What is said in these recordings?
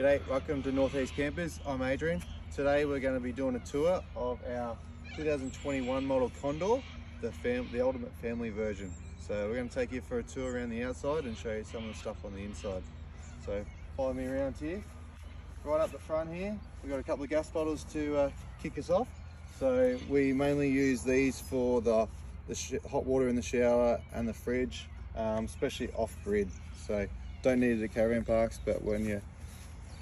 G'day, welcome to Northeast Campers. I'm Adrian. Today we're going to be doing a tour of our 2021 model Condor, the, the ultimate family version. So we're going to take you for a tour around the outside and show you some of the stuff on the inside. So follow me around here. Right up the front here, we've got a couple of gas bottles to uh, kick us off. So we mainly use these for the, the hot water in the shower and the fridge, um, especially off-grid. So don't need it at caravan parks, but when you're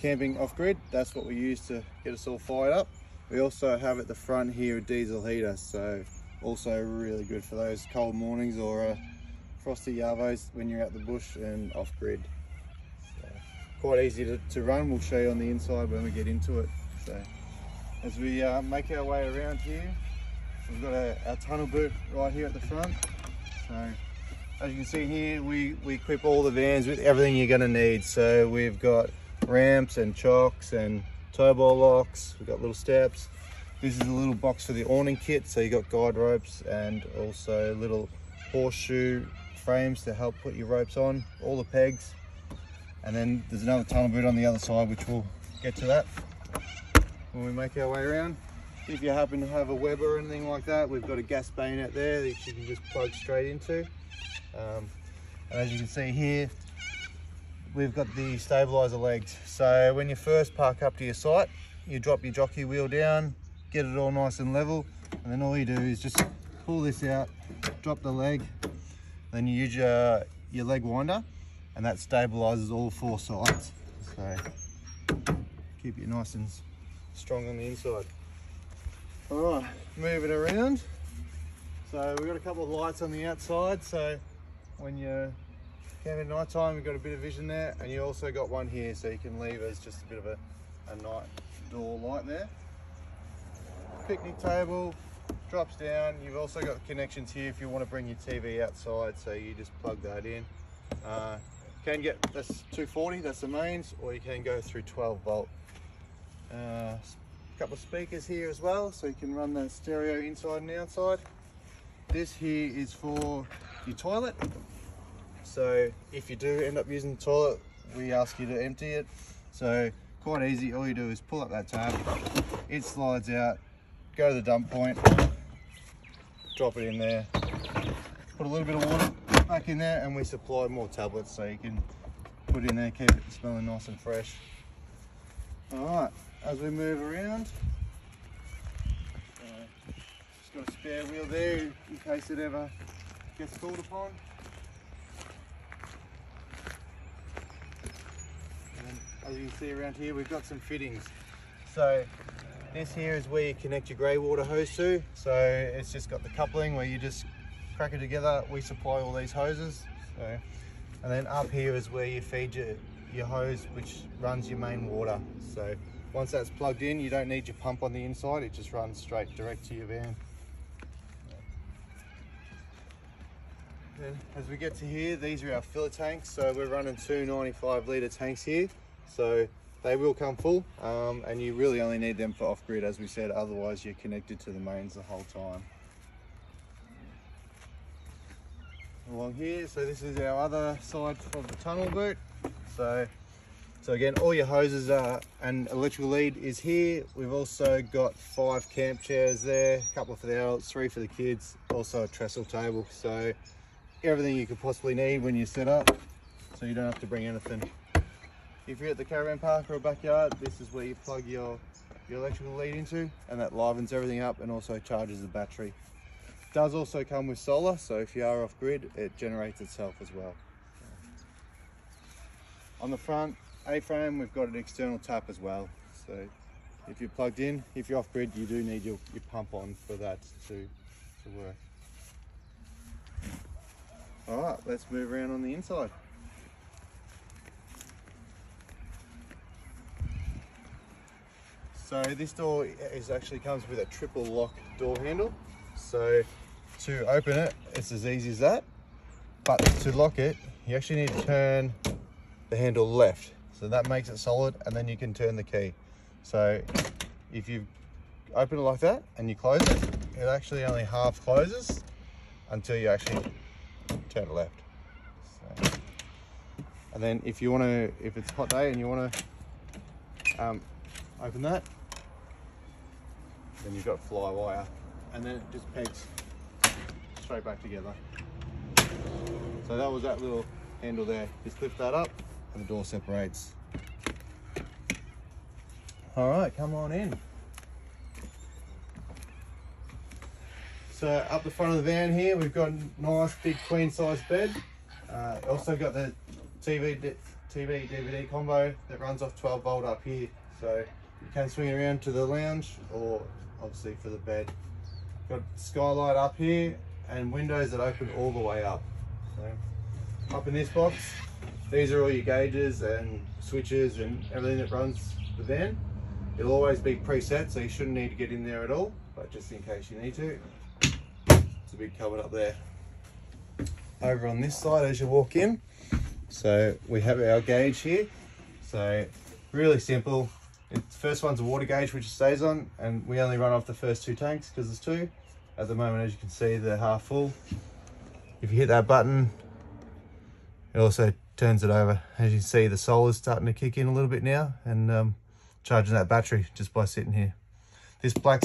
camping off-grid, that's what we use to get us all fired up. We also have at the front here a diesel heater, so also really good for those cold mornings or uh, frosty yarvos when you're out the bush and off-grid. So, quite easy to, to run, we'll show you on the inside when we get into it. So as we uh, make our way around here, we've got a, our tunnel boot right here at the front. So as you can see here, we, we equip all the vans with everything you're gonna need. So we've got ramps and chocks and turbo locks. We've got little steps. This is a little box for the awning kit. So you got guide ropes and also little horseshoe frames to help put your ropes on, all the pegs. And then there's another tunnel boot on the other side, which we'll get to that when we make our way around. If you happen to have a Weber or anything like that, we've got a gas bayonet there that you can just plug straight into. Um, and as you can see here, we've got the stabilizer legs. So when you first park up to your site, you drop your jockey wheel down, get it all nice and level, and then all you do is just pull this out, drop the leg, then you use your, your leg winder, and that stabilizes all four sides. So keep it nice and strong on the inside. All right, moving around. So we've got a couple of lights on the outside, so when you're camping at night time, you've got a bit of vision there, and you also got one here, so you can leave as just a bit of a, a night door light there. Picnic table, drops down. You've also got connections here if you want to bring your TV outside, so you just plug that in. Uh, can get, that's 240, that's the mains, or you can go through 12 volt. Uh, a couple of speakers here as well, so you can run the stereo inside and outside. This here is for your toilet. So if you do end up using the toilet, we ask you to empty it. So quite easy, all you do is pull up that tab, it slides out, go to the dump point, drop it in there, put a little bit of water back in there and we supply more tablets so you can put in there, keep it smelling nice and fresh. All right, as we move around, uh, just got a spare wheel there in case it ever gets called upon. And as you can see around here, we've got some fittings. So this here is where you connect your grey water hose to. So it's just got the coupling where you just crack it together. We supply all these hoses. So, and then up here is where you feed your, your hose, which runs your main water. So once that's plugged in, you don't need your pump on the inside. It just runs straight direct to your van. Then as we get to here, these are our filler tanks. So we're running two 95 litre tanks here. So they will come full um, and you really only need them for off-grid as we said, otherwise you're connected to the mains the whole time. Along here, so this is our other side of the tunnel boot. So, so again, all your hoses are, and electrical lead is here. We've also got five camp chairs there, a couple for the adults, three for the kids, also a trestle table. So everything you could possibly need when you set up, so you don't have to bring anything. If you're at the caravan park or a backyard, this is where you plug your, your electrical lead into, and that livens everything up and also charges the battery. It does also come with solar, so if you are off grid, it generates itself as well. On the front A-frame, we've got an external tap as well. So if you're plugged in, if you're off grid, you do need your, your pump on for that to, to work. All right, let's move around on the inside. So this door is actually comes with a triple lock door handle. So to open it, it's as easy as that. But to lock it, you actually need to turn the handle left. So that makes it solid and then you can turn the key. So if you open it like that and you close it, it actually only half closes until you actually turn it left. So, and then if you want to, if it's hot day and you want to Um, open that. Then you've got fly wire. And then it just pegs straight back together. So that was that little handle there. Just lift that up and the door separates. All right, come on in. So up the front of the van here, we've got a nice big queen size bed. Uh, also got the TV, TV DVD combo that runs off 12 volt up here. So you can swing it around to the lounge or obviously for the bed. Got skylight up here and windows that open all the way up. So up in this box, these are all your gauges and switches and everything that runs the van. It'll always be preset, so you shouldn't need to get in there at all, but just in case you need to, it's a big cupboard up there. Over on this side as you walk in, so we have our gauge here. So really simple. The first one's a water gauge which it stays on, and we only run off the first two tanks because there's two. At the moment, as you can see, they're half full. If you hit that button, it also turns it over. As you can see, the solar's starting to kick in a little bit now, and um, charging that battery just by sitting here. This black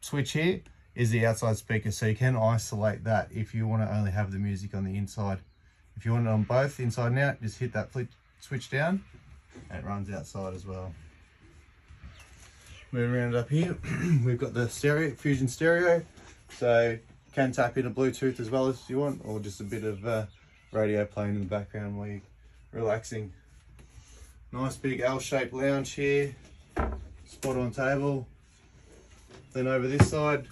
switch here is the outside speaker, so you can isolate that if you want to only have the music on the inside. If you want it on both, inside and out, just hit that switch down, and it runs outside as well. Moving around up here, we've got the stereo, Fusion stereo, so can tap into Bluetooth as well if you want, or just a bit of uh, radio playing in the background while you're relaxing. Nice big L-shaped lounge here, spot on table. Then over this side,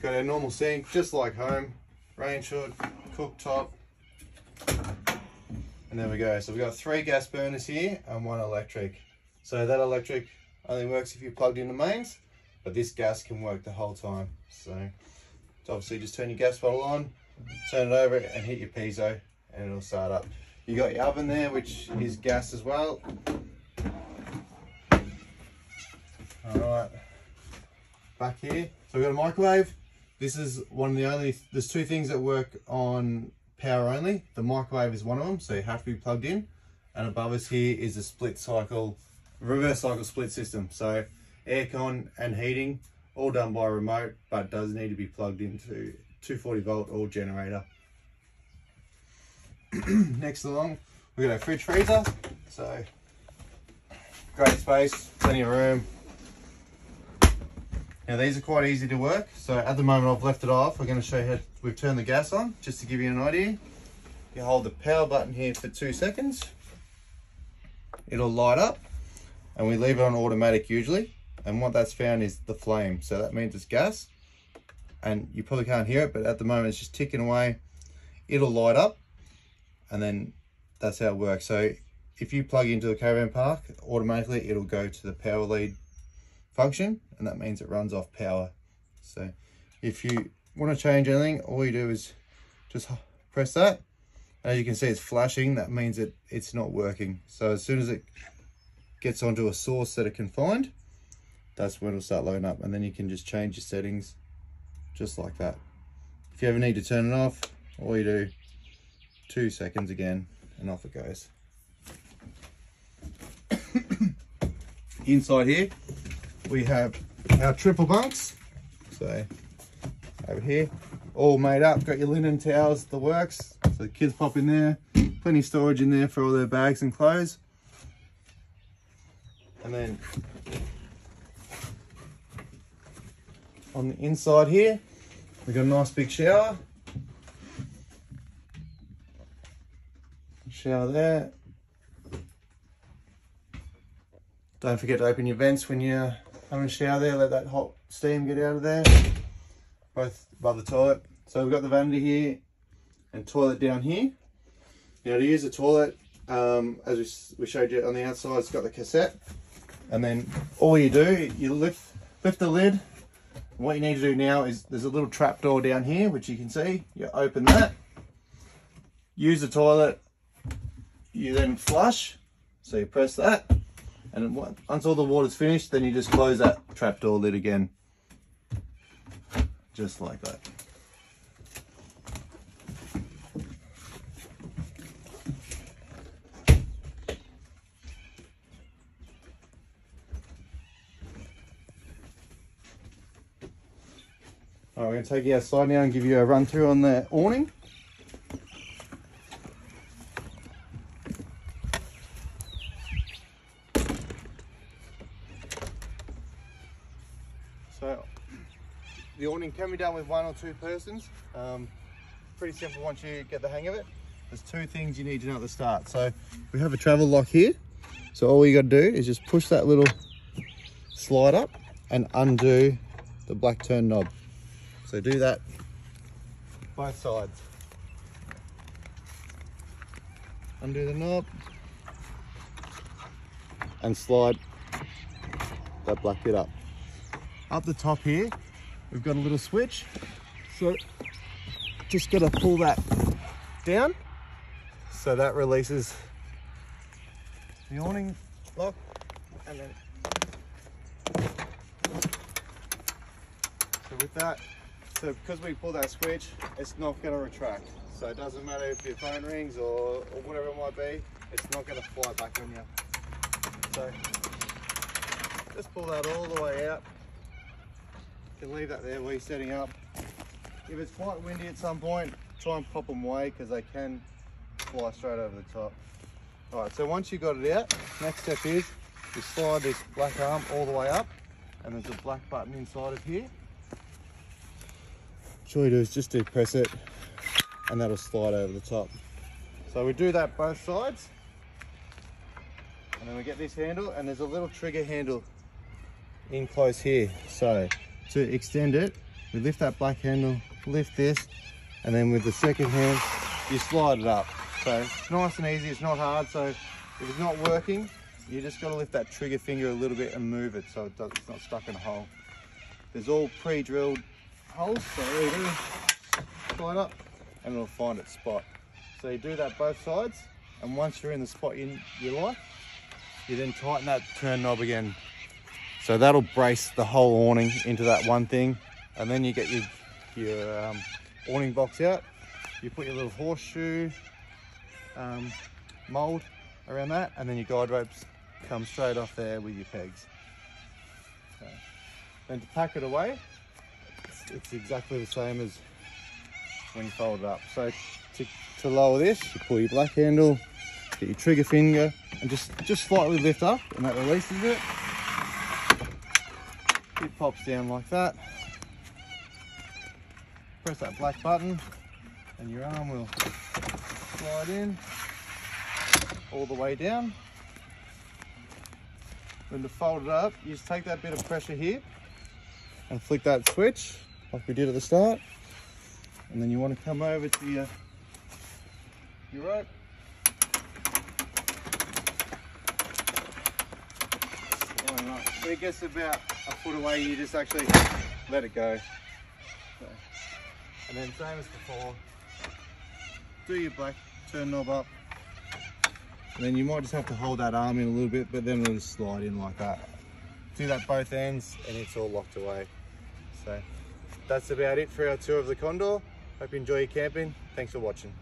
got our normal sink, just like home. Range hood, cooktop. And there we go. So we've got three gas burners here and one electric. So that electric only works if you're plugged in the mains, but this gas can work the whole time. So, obviously just turn your gas bottle on, turn it over and hit your piezo and it'll start up. You got your oven there, which is gas as well. All right, back here. So we've got a microwave. This is one of the only, there's two things that work on power only. The microwave is one of them, so you have to be plugged in. And above us here is a split cycle, reverse cycle split system. So aircon and heating, all done by remote, but does need to be plugged into 240 volt or generator. Next along, we've got a fridge freezer. So great space, plenty of room, now these are quite easy to work. So at the moment I've left it off. We're going to show you how we've turned the gas on, just to give you an idea. You hold the power button here for two seconds. It'll light up and we leave it on automatic usually. And what that's found is the flame. So that means it's gas and you probably can't hear it, but at the moment it's just ticking away. It'll light up and then that's how it works. So if you plug into the caravan park, automatically it'll go to the power lead function and that means it runs off power. So if you want to change anything, all you do is just press that. As you can see, it's flashing. That means it, it's not working. So as soon as it gets onto a source that it can find, that's when it'll start loading up. And then you can just change your settings just like that. If you ever need to turn it off, all you do, two seconds again, and off it goes. Inside here, we have our triple bunks. So over here, all made up, got your linen towels, the works. So the kids pop in there, plenty of storage in there for all their bags and clothes. And then on the inside here, we've got a nice big shower. Shower there. Don't forget to open your vents when you're having a shower there, let that hot steam get out of there, both above the toilet. So we've got the vanity here and toilet down here. Now to use the toilet, um, as we, we showed you on the outside, it's got the cassette. And then all you do, you lift, lift the lid. What you need to do now is there's a little trap door down here, which you can see. You open that, use the toilet, you then flush. So you press that, and once all the water's finished, then you just close that trap door lid again. Just like that. We're gonna take you outside now and give you a run through on the awning. So the awning can be done with one or two persons. Um, pretty simple once you get the hang of it. There's two things you need to know at the start. So we have a travel lock here. So all you got to do is just push that little slide up and undo the black turn knob. So do that both sides. Undo the knob and slide that black bit up. Up the top here, we've got a little switch. So just gotta pull that down. So that releases the awning lock and then so with that so because we pull that switch it's not going to retract. So it doesn't matter if your phone rings or, or whatever it might be it's not going to fly back on you. So just pull that all the way out. You can leave that there while you're setting up. If it's quite windy at some point try and pop them away because they can fly straight over the top. All right, so once you've got it out, next step is you slide this black arm all the way up and there's a black button inside of here. All you do is just depress it and that'll slide over the top. So we do that both sides and then we get this handle and there's a little trigger handle in close here. So to extend it, we lift that black handle, lift this, and then with the second hand, you slide it up. So it's nice and easy, it's not hard. So if it's not working, you just got to lift that trigger finger a little bit and move it so it does, it's not stuck in a hole. There's all pre-drilled holes, so there you go. Slide up and it'll find its spot. So you do that both sides and once you're in the spot you, you like, you then tighten that turn knob again. So that'll brace the whole awning into that one thing and then you get your, your um, awning box out, you put your little horseshoe um, mold around that and then your guide ropes come straight off there with your pegs. So, then to pack it away, it's, exactly the same as when you fold it up. So to, to lower this, you pull your black handle, get your trigger finger and just, just slightly lift up and that releases it. It pops down like that. Press that black button and your arm will slide in all the way down. Then to fold it up, you just take that bit of pressure here and flick that switch like we did at the start. And then you want to come over to your, your rope. When it about a foot away, you just actually let it go. So, and then same as before, do your black turn knob up. And then you might just have to hold that arm in a little bit, but then it'll just slide in like that. Do that both ends and it's all locked away. So that's about it for our tour of the Condor. Hope you enjoy your camping. Thanks for watching.